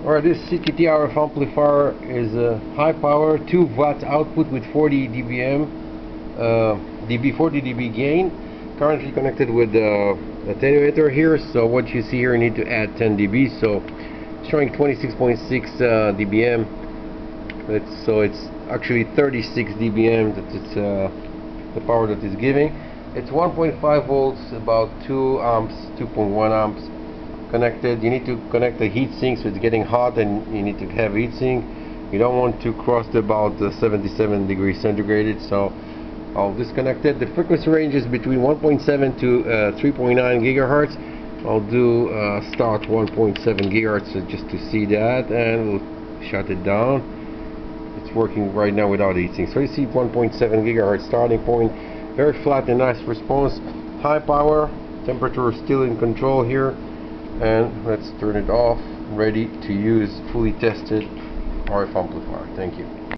Alright, this CTT RF amplifier is a high power 2 watt output with 40 dBm, uh, dB 40 dB gain. Currently connected with the attenuator here, so what you see here you need to add 10 dB. So showing 26.6 uh, dBm. It's, so it's actually 36 dBm that it's uh, the power that it's giving. It's 1.5 volts, about 2 amps, 2.1 amps connected you need to connect the heatsink so it's getting hot and you need to have heatsink you don't want to cross the about the 77 degrees centigrade so I'll disconnect it the frequency range is between 1.7 to uh, 3.9 gigahertz. I'll do uh, start 1.7 gigahertz just to see that and we'll shut it down. It's working right now without heatsink so you see 1.7 gigahertz starting point very flat and nice response. High power temperature is still in control here and let's turn it off. Ready to use fully tested RF amplifier. Thank you